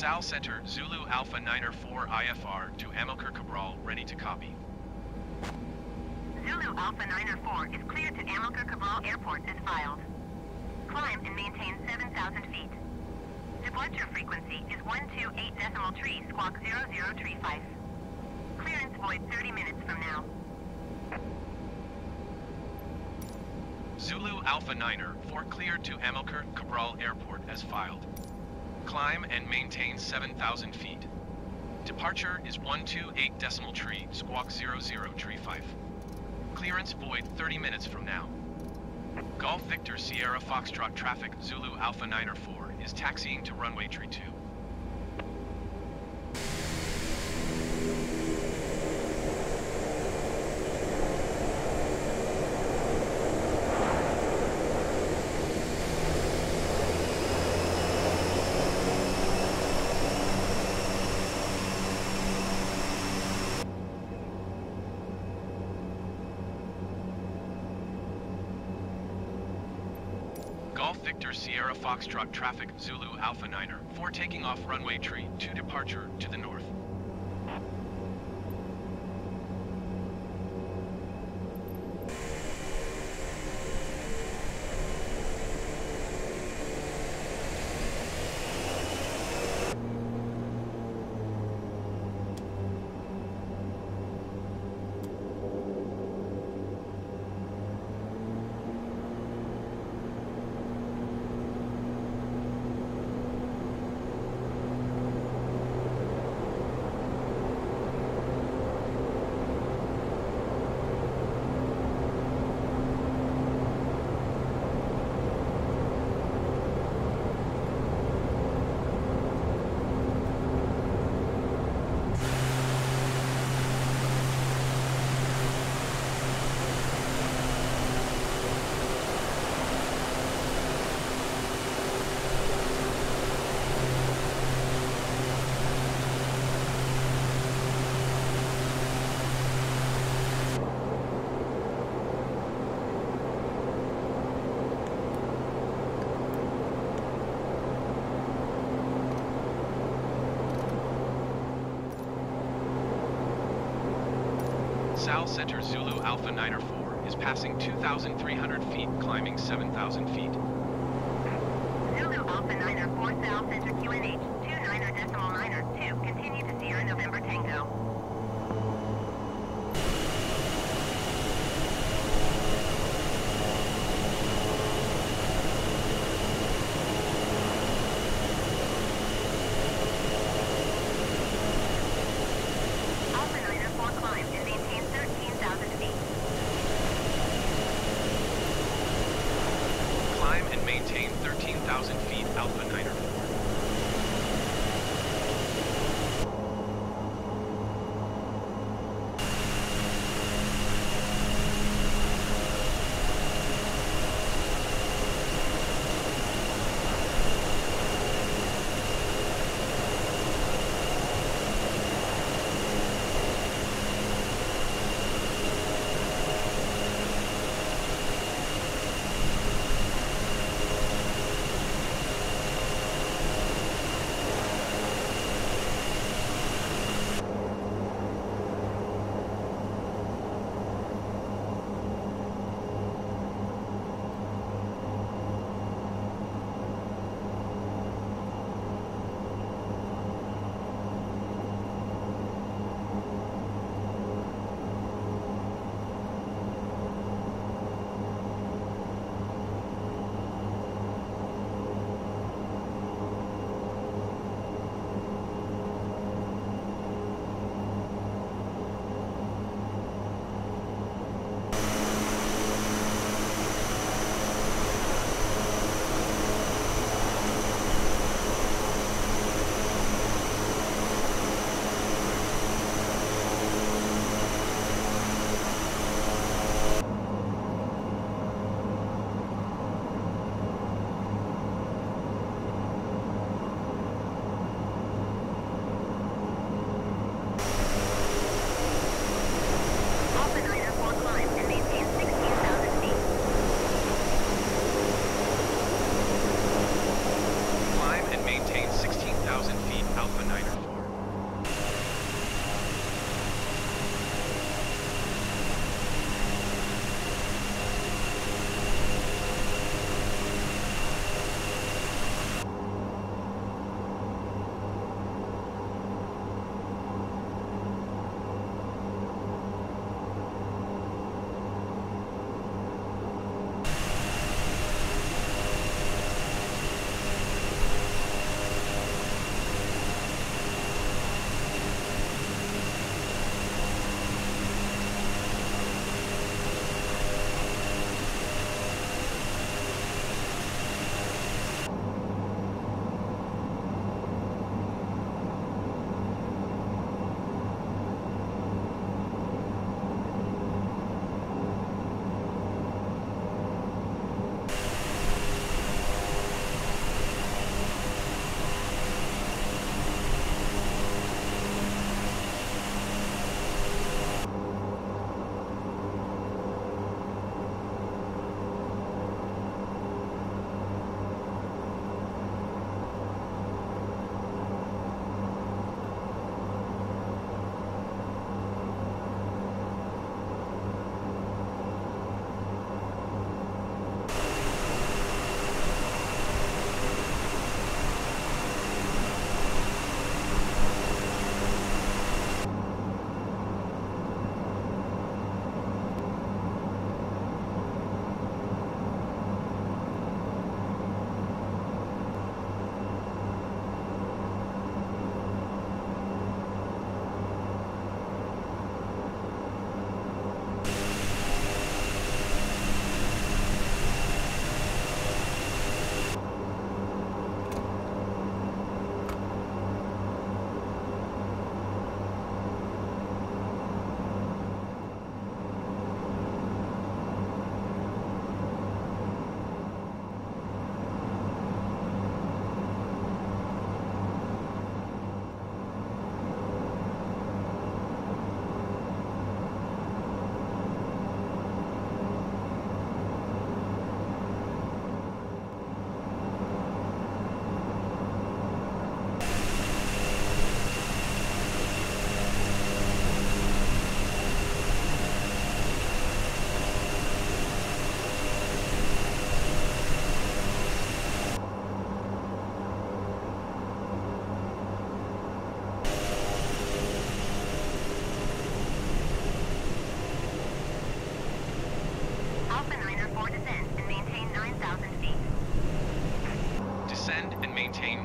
Sal Center, Zulu Alpha Niner 4 IFR to Amilcar Cabral, ready to copy. Zulu Alpha Niner 4 is cleared to Amilcar Cabral Airport as filed. Climb and maintain 7,000 feet. Departure frequency is 128 decimal tree squawk 0035. Clearance void 30 minutes from now. Zulu Alpha Niner 4 cleared to Amilcar Cabral Airport as filed. Climb and maintain 7,000 feet. Departure is 128 decimal tree squawk 0035. Clearance void 30 minutes from now. Golf Victor Sierra Foxtrot traffic Zulu Alpha Niner 4 is taxiing to runway tree 2. Golf Victor Sierra Foxtrot traffic Zulu Alpha Niner 4 taking off runway tree 2 departure to the north. Sal Center Zulu Alpha Niner 4 is passing 2,300 feet, climbing 7,000 feet. Zulu Alpha Niner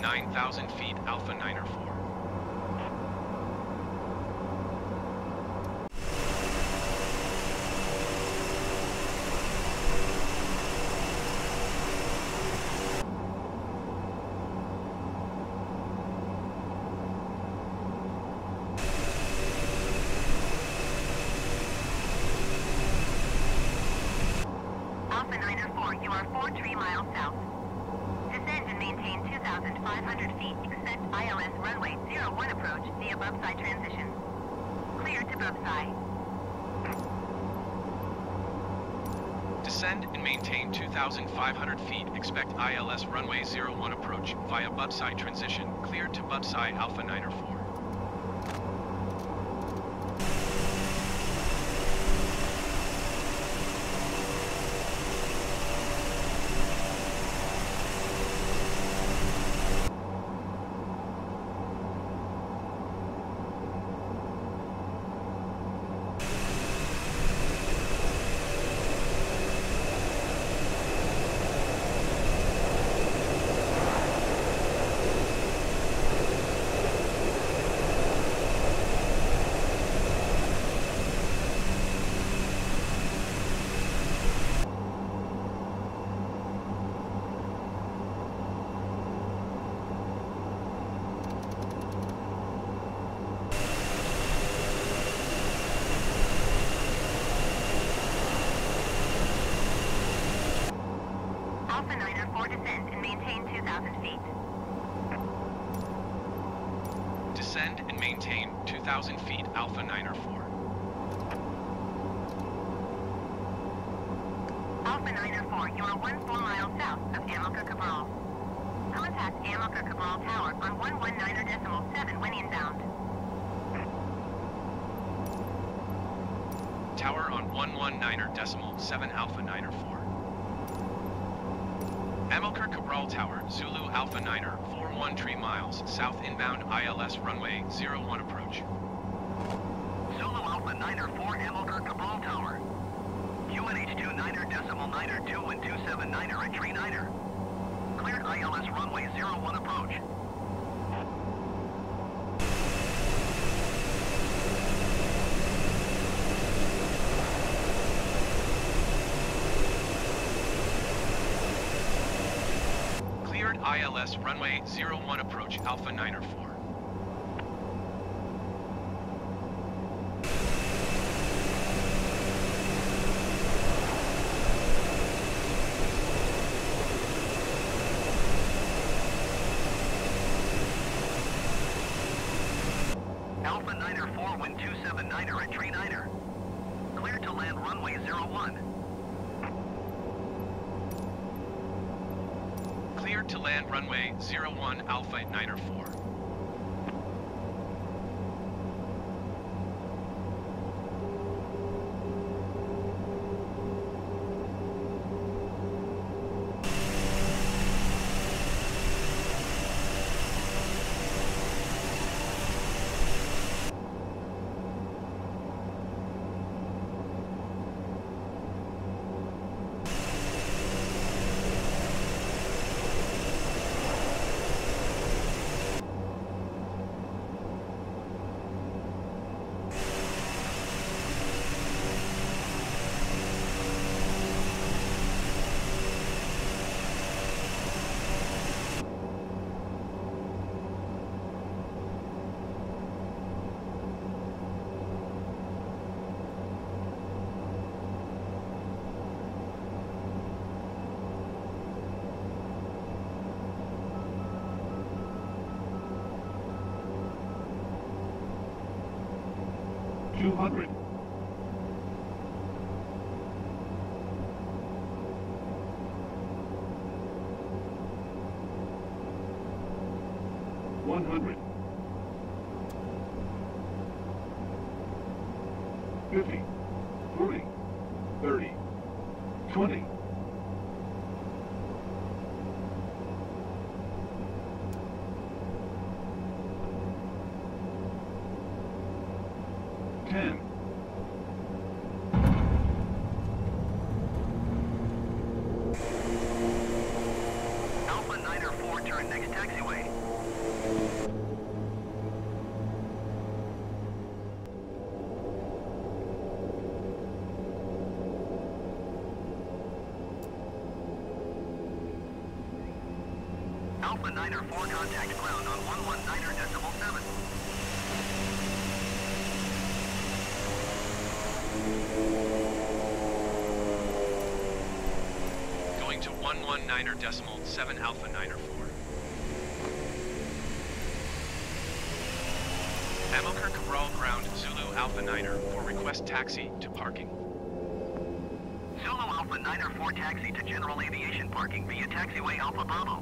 9,000 feet Alpha Niner 4. Alpha Niner 4, you are 4 tree miles south. Descend and maintain 2,500 feet. Expect ILS runway 01 approach via Bubside transition. Clear to Bubside. Descend and maintain 2,500 feet. Expect ILS runway 01 approach via Bubside transition. Cleared to Bubside Alpha Niner 4. Alpha Niner 4 descend and maintain 2,000 feet. Descend and maintain 2,000 feet Alpha Niner 4. Alpha Niner 4, you are 1 4 miles south of Amilcar Cabral. Contact Amilcar Cabral Tower on 119 decimal 7 when inbound. Tower on 119er decimal 7 Alpha Niner 4. Amilcar Cabral Tower, Zulu Alpha Niner, 41 tree miles, south inbound ILS runway 01 approach. Zulu Alpha Niner 4 Amilcar Cabral Tower. QNH2 Niner Decimal Niner 2 and 27 Niner at Tree Niner. Cleared ILS runway 01 approach. ILS runway 01 approach Alpha Niner 4. Alpha Niner 4 wind 27 Niner at Tree Niner. Cleared to land runway 01. Cleared to land runway 01 Alpha Niner 4. 200. 10. Alpha 9-4 turn next taxiway. 4, contact ground Going to 119er decimal 7 Alpha Niner 4. Amilcar Cabral ground Zulu Alpha Niner for request taxi to parking. Zulu Alpha Niner 4 taxi to general aviation parking via taxiway Alpha Bravo.